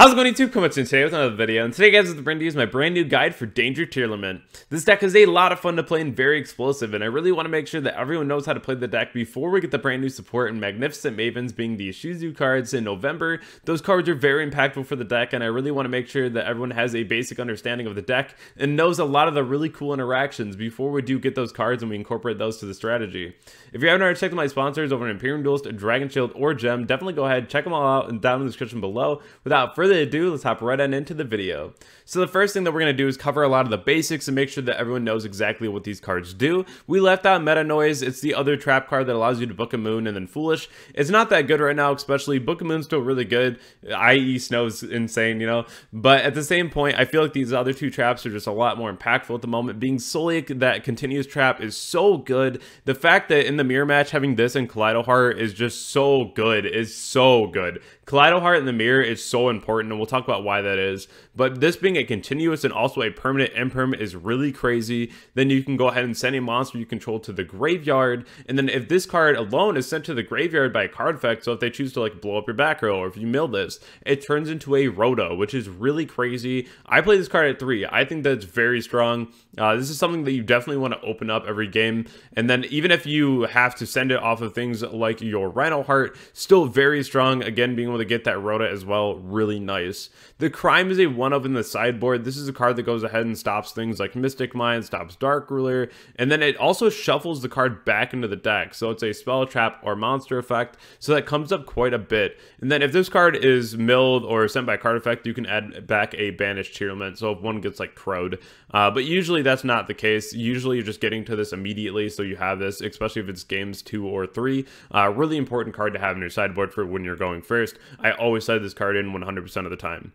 How's it going YouTube? Coming in today with another video, and today guys is the brand new my brand new guide for Danger Tearlament. This deck is a lot of fun to play and very explosive, and I really want to make sure that everyone knows how to play the deck before we get the brand new support and Magnificent Mavens being the Ishizu cards in November. Those cards are very impactful for the deck, and I really want to make sure that everyone has a basic understanding of the deck and knows a lot of the really cool interactions before we do get those cards and we incorporate those to the strategy. If you haven't already checked out my sponsors over at Imperium Duelist, Dragon Shield, or Gem, definitely go ahead, check them all out down in the description below. Without further ado, let's hop right on into the video. So the first thing that we're going to do is cover a lot of the basics and make sure that everyone knows exactly what these cards do. We left out Metanoise. It's the other trap card that allows you to book a moon and then Foolish. It's not that good right now, especially Book a Moon's still really good, i.e. Snow's insane, you know? But at the same point, I feel like these other two traps are just a lot more impactful at the moment. Being solely that continuous trap is so good. The fact that in the mirror match having this and Kaleido Heart is just so good, is so good. Kaleido Heart in the mirror is so important, and we'll talk about why that is. But this being a continuous and also a permanent imperm is really crazy. Then you can go ahead and send a monster you control to the graveyard. And then if this card alone is sent to the graveyard by a card effect, so if they choose to like blow up your back row or if you mill this, it turns into a Roto, which is really crazy. I play this card at three. I think that's very strong. Uh, this is something that you definitely want to open up every game. And then even if you have to send it off of things like your Reinoheart, still very strong. Again, being able to get that Rota as well, really nice. The Cryme is a one of in the sideboard. This is a card that goes ahead and stops things like Mystic Mind, stops Dark Ruler, and then it also shuffles the card back into the deck. So it's a spell trap or monster effect. So that comes up quite a bit. And then if this card is milled or sent by card effect, you can add back a banished Tearlament. So if one gets like crowed. Uh, but usually that's not the case. Usually you're just getting to this immediately. So you have this, especially if it's games two or three. Uh, really important card to have in your sideboard for when you're going first. I always side this card in 100% of the time.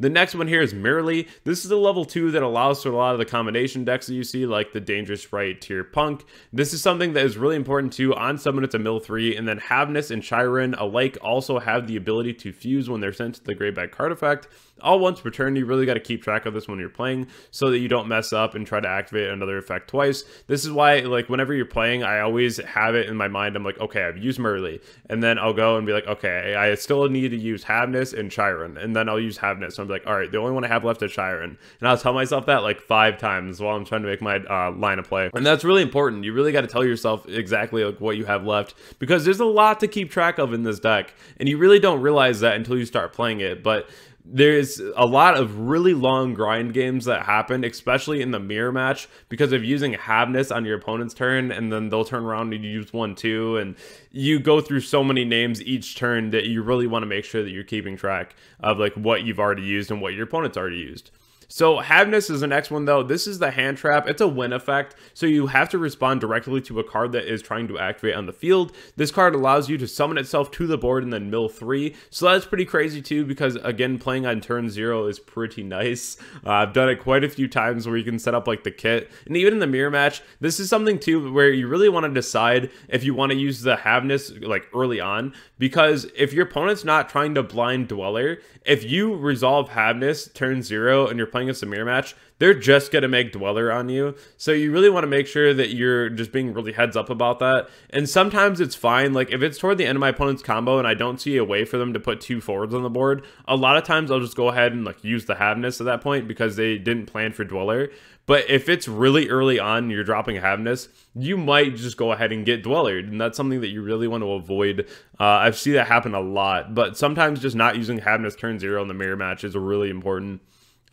The next one here is Merrli. This is a level 2 that allows for a lot of the combination decks that you see, like the Dangerous Right tier Punk. This is something that is really important too. On summon, it's a mill 3, and then Havnis and Scheiren alike also have the ability to fuse when they're sent to the Grayback card effect. All once per turn, you really got to keep track of this when you're playing so that you don't mess up and try to activate another effect twice. This is why, like, whenever you're playing, I always have it in my mind. I'm like, okay, I've used Merrli, and then I'll go and be like, okay, I still need to use Havnis and Scheiren, and then I'll use Havnis. So I'm like, all right, the only one I have left is Scheiren. And I'll tell myself that like five times while I'm trying to make my uh, line of play. And that's really important. You really got to tell yourself exactly like what you have left because there's a lot to keep track of in this deck. And you really don't realize that until you start playing it. But there's a lot of really long grind games that happen, especially in the mirror match, because of using Havnis on your opponent's turn, and then they'll turn around and use one too, and you go through so many names each turn that you really want to make sure that you're keeping track of like what you've already used and what your opponent's already used. So Havnis is the next one though. This is the hand trap. It's a win effect. So you have to respond directly to a card that is trying to activate on the field. This card allows you to summon itself to the board and then mill three. So that's pretty crazy too because again playing on turn zero is pretty nice. Uh, I've done it quite a few times where you can set up like the kit. And even in the mirror match, this is something too where you really want to decide if you want to use the Havnis like early on because if your opponent's not trying to blind Dweller, if you resolve Havnis turn zero and you're playing a mirror match, they're just going to make Dweller on you. So you really want to make sure that you're just being really heads up about that. And sometimes it's fine. Like if it's toward the end of my opponent's combo and I don't see a way for them to put two forwards on the board, a lot of times I'll just go ahead and like use the Havnis at that point because they didn't plan for Dweller. But if it's really early on, you're dropping Havnis, you might just go ahead and get Dwellered. And that's something that you really want to avoid. Uh, I've seen that happen a lot. But sometimes just not using Havnis turn zero in the mirror match is really important.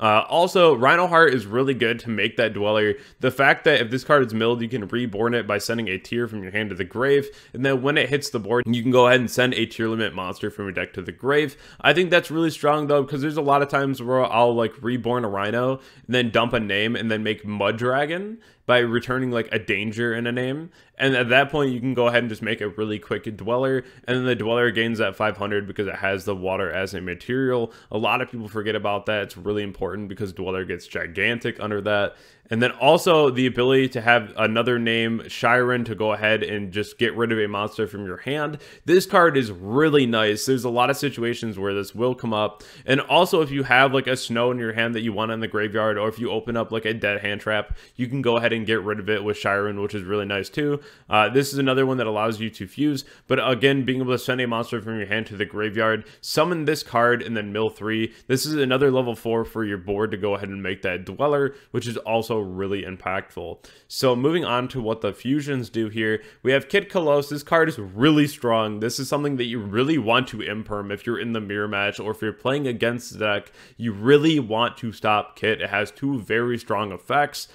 Uh, also, Reinoheart is really good to make that Dweller. The fact that if this card is milled, you can reborn it by sending a tear from your hand to the grave, and then when it hits the board, you can go ahead and send a Tearlament monster from your deck to the grave. I think that's really strong though, because there's a lot of times where I'll like reborn a Rhino, and then dump a name, and then make Mud Dragon, by returning like a danger in a name. And at that point, you can go ahead and just make a really quick dweller. And then the dweller gains that 500 because it has the water as a material. A lot of people forget about that. It's really important because dweller gets gigantic under that. And then also the ability to have another name, Scheiren, to go ahead and just get rid of a monster from your hand. This card is really nice. There's a lot of situations where this will come up. And also if you have like a snow in your hand that you want in the graveyard, or if you open up like a dead hand trap, you can go ahead and get rid of it with Scheiren, which is really nice too. Uh, this is another one that allows you to fuse. But again, being able to send a monster from your hand to the graveyard, summon this card, and then mill three. This is another level four for your board to go ahead and make that dweller, which is also really impactful. So moving on to what the fusions do here, we have Kitkallos. This card is really strong. This is something that you really want to imperm if you're in the mirror match or if you're playing against the deck. You really want to stop Kit. It has two very strong effects.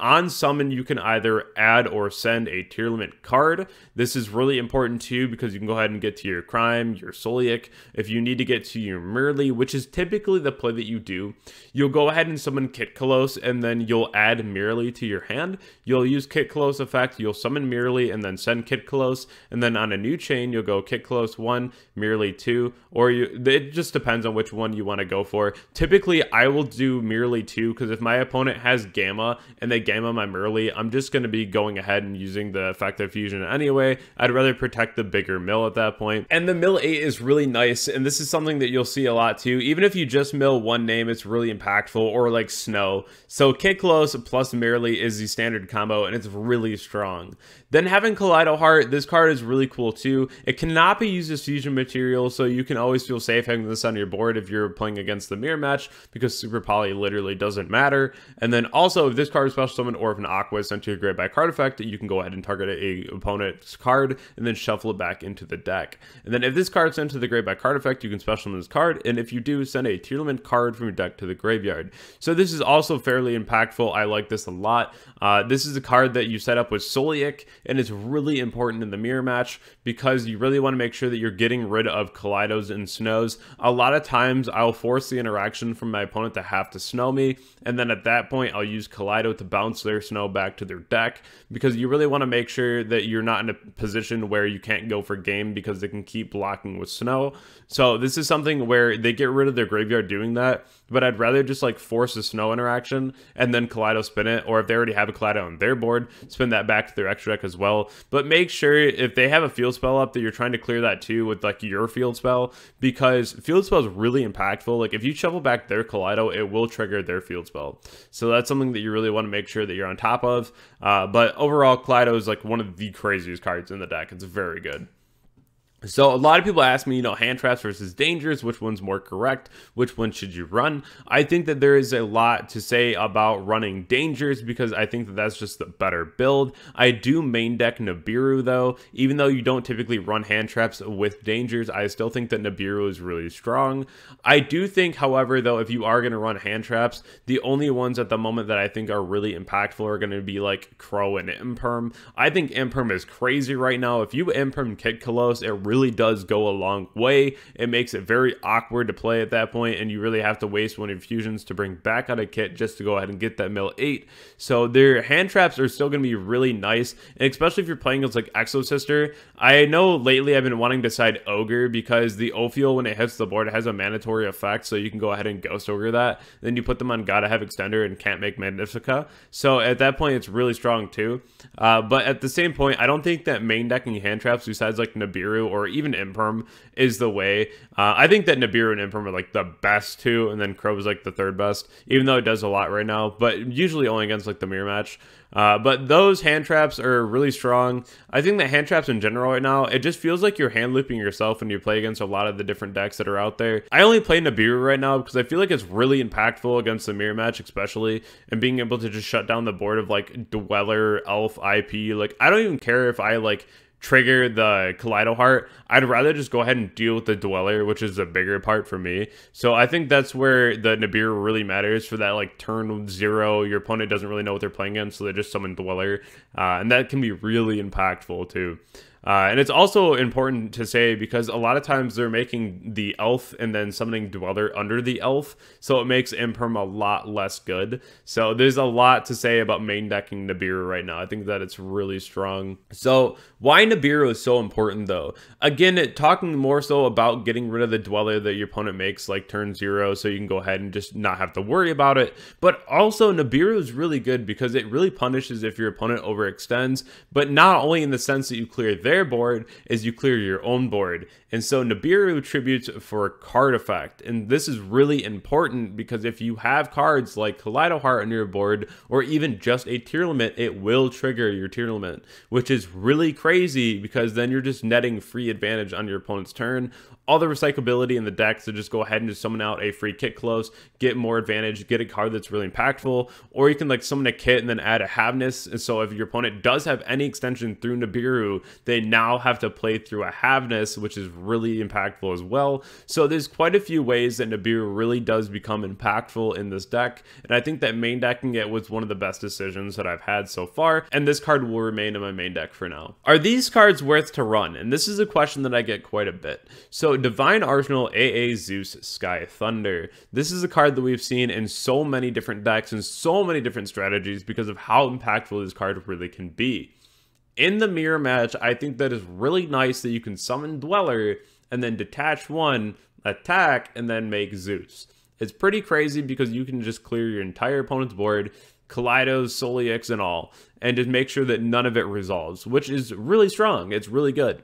On summon, you can either add or send a Tearlament card. This is really important too because you can go ahead and get to your Cryme, your Sulliek. If you need to get to your Merrli, which is typically the play that you do, you'll go ahead and summon Kitkallos and then you'll add Merrli to your hand. You'll use Kitkallos effect, you'll summon Merrli and then send Kitkallos, and then on a new chain, you'll go Kitkallos 1, Merrli 2, or you, it just depends on which one you want to go for. Typically, I will do Merrli 2 because if my opponent has Gamma and they game on my Merrli, I'm just going to be going ahead and using the effective fusion anyway. I'd rather protect the bigger mill at that point. And the mill 8 is really nice, and this is something that you'll see a lot too. Even if you just mill one name, it's really impactful, or like Snow. So Kitkallos plus Merrli is the standard combo, and it's really strong. Then having Kaleido Heart, this card is really cool too. It cannot be used as fusion material, so you can always feel safe having this on your board if you're playing against the mirror match, because Super Poly literally doesn't matter. And then also, if this card is special summon or if an Aqua is sent to your grave by card effect, you can go ahead and target a opponent's card and then shuffle it back into the deck. And then if this card is sent to the grave by card effect, you can special summon this card, and if you do, send a Tearlament card from your deck to the graveyard. So this is also fairly impactful. I like this a lot. Uh, this is a card that you set up with Sulliek and it's really important in the mirror match because you really want to make sure that you're getting rid of Kaleidos and Snows. A lot of times I'll force the interaction from my opponent to have to snow me, and then at that point I'll use Kaleido to bounce their snow back to their deck because you really want to make sure that you're not in a position where you can't go for game because they can keep blocking with snow. So this is something where they get rid of their graveyard doing that, but I'd rather just like force a snow interaction and then Kaleido spin it, or if they already have a Kaleido on their board, spin that back to their extra deck as well. But make sure if they have a field spell up that you're trying to clear that too with like your field spell, because field spell is really impactful. Like if you shovel back their Kaleido, it will trigger their field spell. So that's something that you really want to make sure that you're on top of. Uh, but overall, Kaleido is like one of the craziest cards in the deck. It's very good. So a lot of people ask me, you know, hand traps versus dangers, which one's more correct? Which one should you run? I think that there is a lot to say about running dangers because I think that that's just the better build. I do main deck Nibiru though, even though you don't typically run hand traps with dangers, I still think that Nibiru is really strong. I do think, however, though, if you are going to run hand traps, the only ones at the moment that I think are really impactful are going to be like Crow and Imperm. I think Imperm is crazy right now. If you Imperm Kitkallos, it really does go a long way. It makes it very awkward to play at that point, and you really have to waste one infusions to bring back out a kit just to go ahead and get that mill 8. So their hand traps are still going to be really nice, and especially if you're playing against like Exo Sister. I know lately I've been wanting to side Ogre because the Ophiel, when it hits the board, it has a mandatory effect, so you can go ahead and Ghost Ogre that. Then you put them on Gotta Have Extender and can't make Magnifica. So at that point, it's really strong too. Uh, but at the same point, I don't think that main decking hand traps, besides like Nibiru or or even Imperm is the way. Uh, I think that Nibiru and Imperm are like the best two, and then Crow is like the third best, even though it does a lot right now, but usually only against like the mirror match. Uh, but those hand traps are really strong. I think that hand traps in general right now, it just feels like you're hand looping yourself when you play against a lot of the different decks that are out there. I only play Nibiru right now because I feel like it's really impactful against the mirror match, especially, and being able to just shut down the board of like Dweller, Elf, IP. Like, I don't even care if I like trigger the Kaleido Heart, I'd rather just go ahead and deal with the Dweller, which is a bigger part for me. So I think that's where the Nibiru really matters for that like turn zero. Your opponent doesn't really know what they're playing against, so they just summon Dweller, uh, and that can be really impactful too. Uh, and it's also important to say because a lot of times they're making the elf and then summoning Dweller under the elf, so it makes Imperm a lot less good. So there's a lot to say about main decking Nibiru right now. I think that it's really strong. So why Nibiru is so important though? Again, talking more so about getting rid of the Dweller that your opponent makes like turn zero, so you can go ahead and just not have to worry about it. But also Nibiru is really good because it really punishes if your opponent overextends, but not only in the sense that you clear their board is you clear your own board. And so Nibiru tributes for card effect. And this is really important because if you have cards like Kaleido Heart on your board or even just a Tearlament, it will trigger your Tearlament, which is really crazy because then you're just netting free advantage on your opponent's turn all the recyclability in the deck to just go ahead and just summon out a free Kitkallos, get more advantage, get a card that's really impactful, or you can like summon a kit and then add a Havnis. And so if your opponent does have any extension through Nibiru, they now have to play through a Havnis, which is really impactful as well. So there's quite a few ways that Nibiru really does become impactful in this deck. And I think that main decking it was one of the best decisions that I've had so far. And this card will remain in my main deck for now. Are these cards worth to run? And this is a question that I get quite a bit. So Divine Arsenal AA Zeus Sky Thunder. This is a card that we've seen in so many different decks and so many different strategies because of how impactful this card really can be. In the mirror match, I think that is really nice that you can summon Dweller and then detach one, attack, and then make Zeus. It's pretty crazy because you can just clear your entire opponent's board, Kaleidos, Sullieks, and all, and just make sure that none of it resolves, which is really strong. It's really good.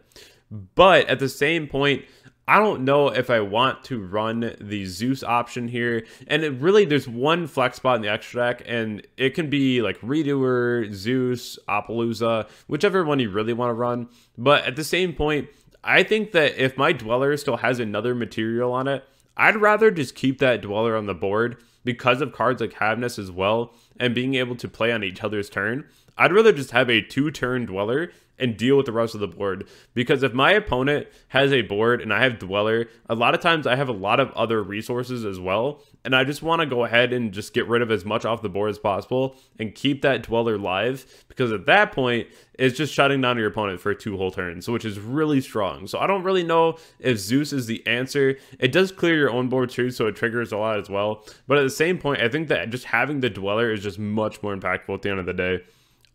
But at the same point, I don't know if I want to run the Zeus option here. And it really, there's one flex spot in the extra deck, and it can be like Redoer, Zeus, Apollousa, whichever one you really want to run. But at the same point, I think that if my Dweller still has another material on it, I'd rather just keep that Dweller on the board because of cards like Havnis as well, and being able to play on each other's turn. I'd rather just have a two turn Dweller and deal with the rest of the board. Because if my opponent has a board and I have Dweller, a lot of times I have a lot of other resources as well. And I just want to go ahead and just get rid of as much off the board as possible and keep that Dweller live. Because at that point, it's just shutting down your opponent for two whole turns, which is really strong. So I don't really know if Zeus is the answer. It does clear your own board too, so it triggers a lot as well. But at the same point, I think that just having the Dweller is just much more impactful at the end of the day.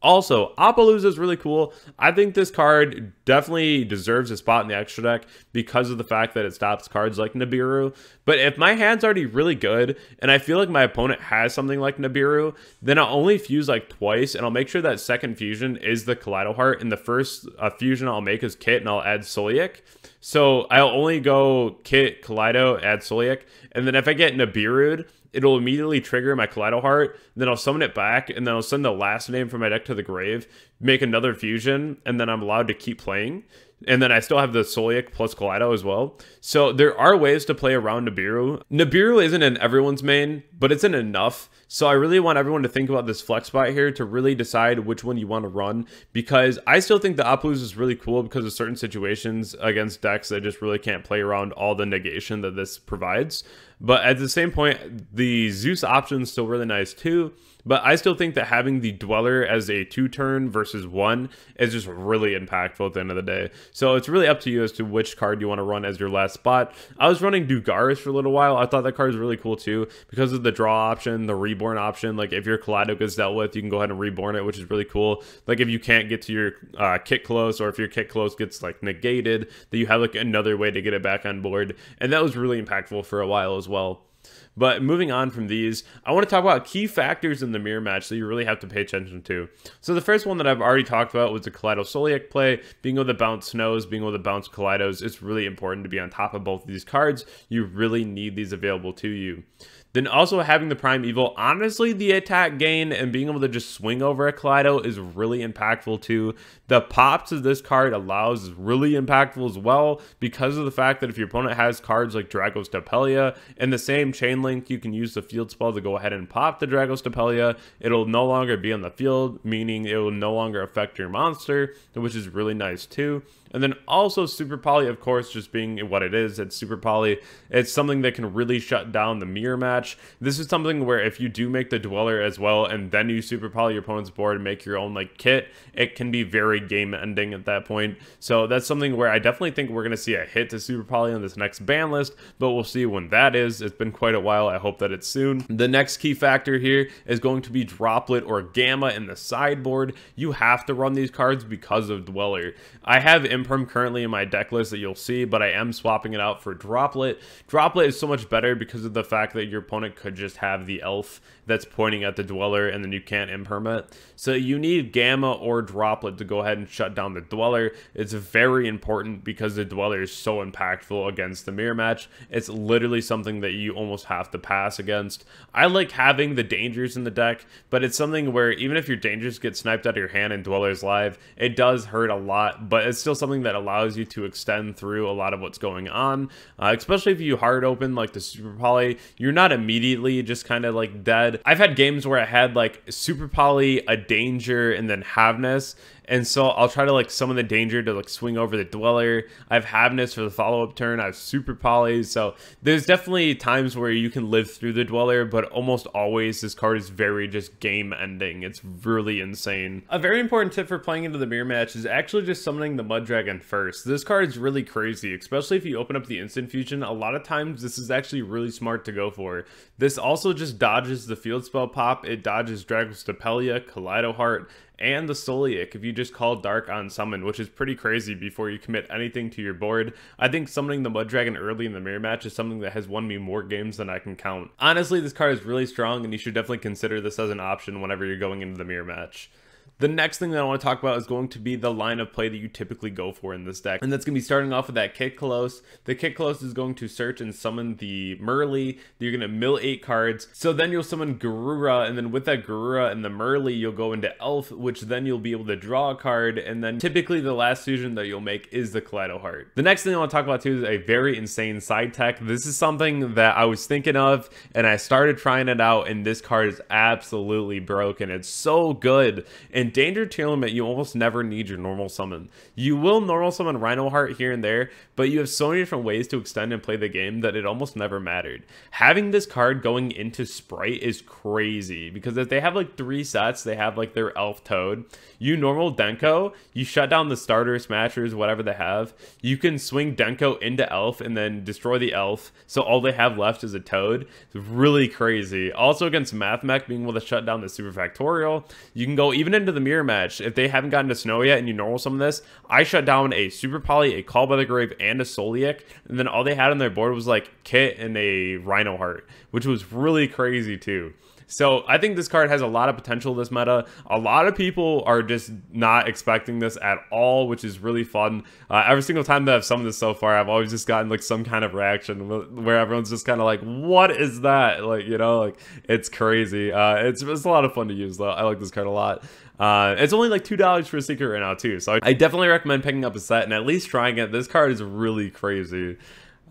Also, Apollousa is really cool. I think this card definitely deserves a spot in the extra deck because of the fact that it stops cards like Nibiru. But if my hand's already really good and I feel like my opponent has something like Nibiru, then I'll only fuse like twice and I'll make sure that second fusion is the Kaleido Heart and the first uh, fusion I'll make is Kit and I'll add Sulliek. So I'll only go Kit, Kaleido, add Sulliek. And then if I get Nibiru, it'll immediately trigger my Kaleido Heart, then I'll summon it back, and then I'll send the last name from my deck to the grave, make another fusion, and then I'm allowed to keep playing. And then I still have the Sulliek plus Kaleido as well. So there are ways to play around Nibiru. Nibiru isn't in everyone's main, but it's in enough. So I really want everyone to think about this flex spot here to really decide which one you want to run. Because I still think the Aplus is really cool because of certain situations against decks that just really can't play around all the negation that this provides. But at the same point, the Zeus option is still really nice too. But I still think that having the Dweller as a two turn versus one is just really impactful at the end of the day. So it's really up to you as to which card you want to run as your last spot. I was running Dugares for a little while. I thought that card was really cool too because of the draw option, the reborn option. Like if your Kaleido gets dealt with, you can go ahead and reborn it, which is really cool. Like if you can't get to your uh, Kitkallos or if your Kitkallos gets like negated, that you have like another way to get it back on board. And that was really impactful for a while as well. But moving on from these, I want to talk about key factors in the mirror match that you really have to pay attention to. So the first one that I've already talked about was the Kaleido Sulliek play. Being able to bounce Snows, being able to bounce Kaleidos, it's really important to be on top of both of these cards. You really need these available to you. Then also having the Prime Evil, honestly, the attack gain and being able to just swing over a Kaleido is really impactful too. The pops of this card allows is really impactful as well because of the fact that if your opponent has cards like Dragostapelia and the same chain link, you can use the field spell to go ahead and pop the Dragostapelia. It'll no longer be on the field, meaning it will no longer affect your monster, which is really nice too. And then also Super Poly, of course, just being what it is, it's Super Poly. It's something that can really shut down the mirror match. This is something where if you do make the Dweller as well, and then you Super Poly your opponent's board and make your own like kit, it can be very game ending at that point. So that's something where I definitely think we're going to see a hit to Super Poly on this next ban list, but we'll see when that is. It's been quite a while. I hope that it's soon. The next key factor here is going to be Droplet or Gamma in the sideboard. You have to run these cards because of Dweller. I have Imperm currently in my deck list that you'll see, but I am swapping it out for Droplet. Droplet is so much better because of the fact that your opponent could just have the elf that's pointing at the Dweller and then you can't impermit. So you need Gamma or Droplet to go ahead and shut down the Dweller. It's very important because the Dweller is so impactful against the mirror match. It's literally something that you almost have to pass against. I like having the dangers in the deck, but it's something where even if your dangers get sniped out of your hand and Dweller's live, it does hurt a lot, but it's still something that allows you to extend through a lot of what's going on. Uh, especially if you hard open like the Super Poly, you're not immediately just kind of like dead. I've had games where I had like Super Poly, a danger, and then Havnis, and so I'll try to like summon the danger to like swing over the dweller. I have Havnis for the follow-up turn. I have super polys. So there's definitely times where you can live through the dweller, but almost always this card is very just game ending. It's really insane. A very important tip for playing into the mirror match is actually just summoning the Mud Dragon first. This card is really crazy, especially if you open up the instant fusion. A lot of times this is actually really smart to go for. This also just dodges the field spell pop. It dodges Dragostapelia, Kaleido Heart, and the Sulliek if you just call Dark on summon, which is pretty crazy before you commit anything to your board. I think summoning the Mud Dragon early in the mirror match is something that has won me more games than I can count. Honestly, this card is really strong and you should definitely consider this as an option whenever you're going into the mirror match. The next thing that I want to talk about is going to be the line of play that you typically go for in this deck. And that's going to be starting off with that Kitkallos. The Kitkallos is going to search and summon the Merrli. You're going to mill eight cards. So then you'll summon Garura, and then with that Garura and the Merrli, you'll go into Elf, which then you'll be able to draw a card. And then typically the last fusion that you'll make is the Kaleido Heart. The next thing I want to talk about too is a very insane side tech. This is something that I was thinking of, and I started trying it out, and this card is absolutely broken. It's so good. And in Danger Tearlament, you almost never need your normal summon. You will normal summon Reinoheart here and there, but you have so many different ways to extend and play the game that it almost never mattered. Having this card going into Sprite is crazy, because if they have like three sets, they have like their Elf Toad. You normal Denko, you shut down the starter smashers, whatever they have. You can swing Denko into Elf and then destroy the Elf, so all they have left is a Toad. It's really crazy. Also against Mathmech, being able to shut down the Super Factorial, you can go even into the the mirror match, if they haven't gotten to snow yet and you normal some of this, I shut down a Super Poly, a Call by the Grave, and a Sulliek, and then all they had on their board was like Kit and a Reinoheart, which was really crazy too. So I think this card has a lot of potential this meta. A lot of people are just not expecting this at all, which is really fun. Uh, every single time that I've summoned this so far, I've always just gotten like some kind of reaction where everyone's just kind of like, what is that? Like, you know, like it's crazy. Uh, it's, it's a lot of fun to use though. I like this card a lot. Uh, it's only like $2 for a secret right now too. So I definitely recommend picking up a set and at least trying it. This card is really crazy.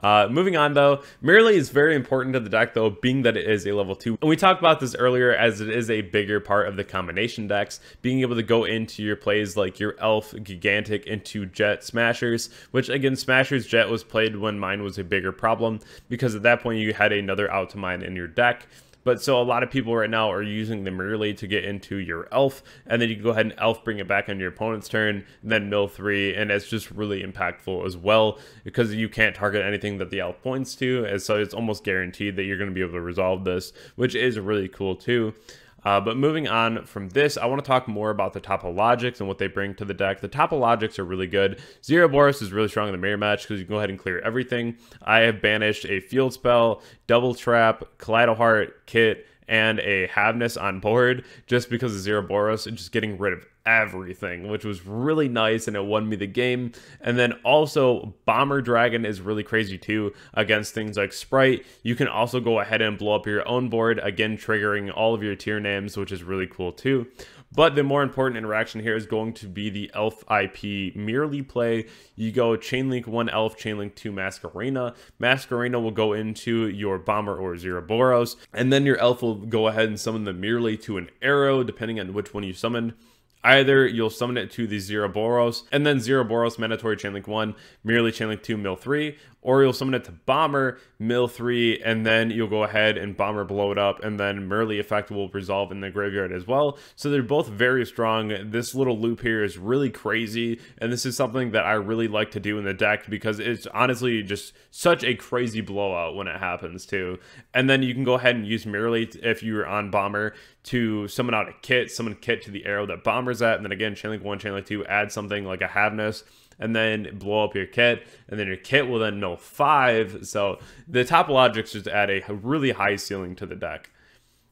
Uh, moving on though, Merrli is very important to the deck though, being that it is a level 2. And we talked about this earlier as it is a bigger part of the combination decks, being able to go into your plays like your Elf, Gigantic, into Jet Smashers, which again, Smashers Jet was played when mine was a bigger problem, because at that point you had another out to mine in your deck. But so a lot of people right now are using the Merrli to get into your elf, and then you can go ahead and elf bring it back on your opponent's turn, then mill three, and it's just really impactful as well because you can't target anything that the elf points to, and so it's almost guaranteed that you're going to be able to resolve this, which is really cool too. Uh, but moving on from this, I want to talk more about the Topologics and what they bring to the deck. The Topologics are really good. Zeroboros is really strong in the mirror match because you can go ahead and clear everything. I have banished a field spell, double trap, Kaleido Heart, Kit, and a Havnis on board just because of Zeroboros and just getting rid of everything, which was really nice and it won me the game. And then also Bomber Dragon is really crazy too against things like Sprite. You can also go ahead and blow up your own board, again triggering all of your tier names, which is really cool too. But the more important interaction here is going to be the Elf IP Merrli play. You go Chainlink 1 Elf, Chainlink 2 Masquerena. Masquerena will go into your Bomber or Zeroboros, and then your Elf will go ahead and summon the Merrli to an arrow, depending on which one you summoned. Either you'll summon it to the Zeroboros, and then Zeroboros mandatory Chainlink 1, Merrli Chainlink 2, Mill 3, or you'll summon it to Bomber, Mill 3, and then you'll go ahead and Bomber blow it up, and then Merrli effect will resolve in the graveyard as well. So they're both very strong. This little loop here is really crazy, and this is something that I really like to do in the deck because it's honestly just such a crazy blowout when it happens too. And then you can go ahead and use Merrli if you're on Bomber to summon out a kit, summon kit to the arrow that Bomber's at, and then again, Chainlink 1, Chainlink 2, add something like a Havnis and then blow up your kit, and then your kit will then mill five. So the topologics just add a really high ceiling to the deck.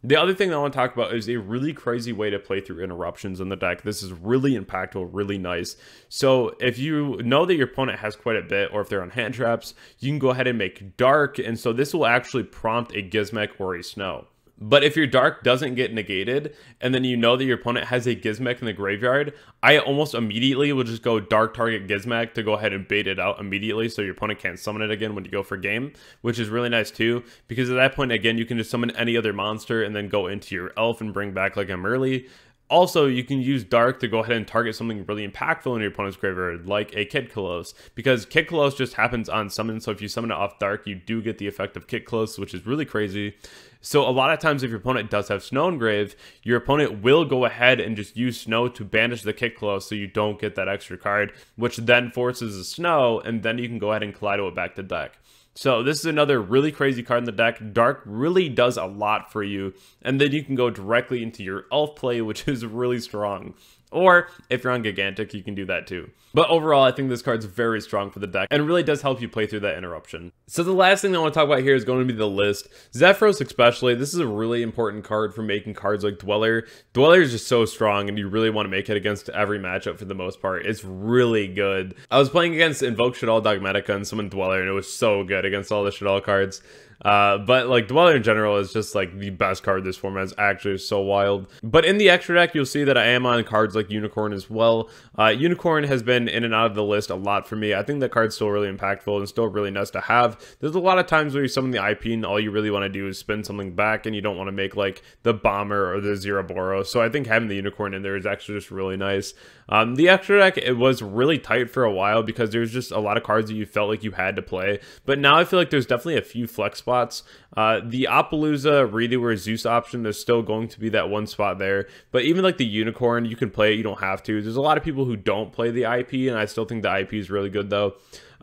The other thing that I want to talk about is a really crazy way to play through interruptions in the deck. This is really impactful, really nice. So if you know that your opponent has quite a bit, or if they're on hand traps, you can go ahead and make dark, and so this will actually prompt a Gizmek or a Snow. But if your dark doesn't get negated, and then you know that your opponent has a Gizmek in the graveyard, I almost immediately will just go dark target Gizmek to go ahead and bait it out immediately so your opponent can't summon it again when you go for game, which is really nice too, because at that point, again, you can just summon any other monster and then go into your elf and bring back like a Merrli. Also, you can use Dark to go ahead and target something really impactful in your opponent's graveyard, like a Kitkallos, because Kitkallos just happens on summon, so if you summon it off Dark, you do get the effect of Kitkallos, which is really crazy. So a lot of times if your opponent does have Snow Engrave, your opponent will go ahead and just use Snow to banish the Kitkallos so you don't get that extra card, which then forces the Snow, and then you can go ahead and Kaleido it back to deck. So this is another really crazy card in the deck. Dark really does a lot for you. And then you can go directly into your elf play, which is really strong. Or if you're on Gigantic, you can do that too. But overall, I think this card's very strong for the deck and really does help you play through that interruption. So the last thing I want to talk about here is going to be the list. Zephyros especially, this is a really important card for making cards like Dweller. Dweller is just so strong and you really want to make it against every matchup for the most part. It's really good. I was playing against Invoke Shaddoll Dogmatika and summon Dweller and it was so good against all the Shaddoll cards. Uh, but like Dweller in general is just like the best card this format is actually so wild. But in the extra deck, you'll see that I am on cards like Unicorn as well. Uh, Unicorn has been in and out of the list a lot for me. I think that card's still really impactful and still really nice to have. There's a lot of times where you summon the IP and all you really want to do is spin something back and you don't want to make like the Bomber or the Zeroboros. So I think having the Unicorn in there is actually just really nice. Um, the extra deck, it was really tight for a while because there's just a lot of cards that you felt like you had to play. But now I feel like there's definitely a few flex spots. Uh, the Apollousa Redo or Zeus option, there's still going to be that one spot there. But even like the Unicorn, you can play it, you don't have to. There's a lot of people who don't play the IP, and I still think the IP is really good though.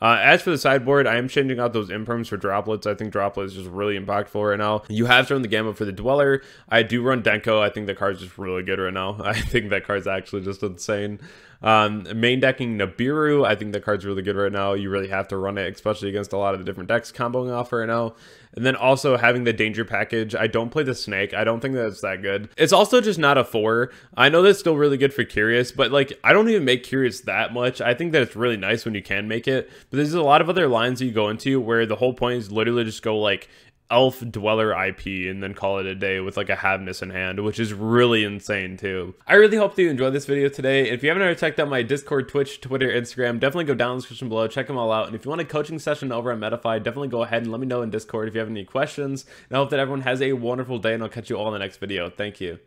Uh, as for the sideboard, I am changing out those imperms for droplets. I think droplets is just really impactful right now. You have thrown the gamut for the dweller. I do run Denko. I think the card's just really good right now. I think that card's actually just insane. Um, main decking Nibiru, I think that card's is really good right now. You really have to run it, especially against a lot of the different decks comboing off right now. And then also having the danger package. I don't play the snake. I don't think that's that good. It's also just not a four. I know that's still really good for Curious, but like I don't even make Curious that much. I think that it's really nice when you can make it. But there's a lot of other lines that you go into where the whole point is literally just go like elf dweller IP and then call it a day with like a Havnis in hand, which is really insane too. I really hope that you enjoyed this video today. If you haven't already checked out my Discord, Twitch, Twitter, Instagram, definitely go down in the description below, check them all out. And if you want a coaching session over at Metafy, definitely go ahead and let me know in Discord if you have any questions. And I hope that everyone has a wonderful day and I'll catch you all in the next video. Thank you.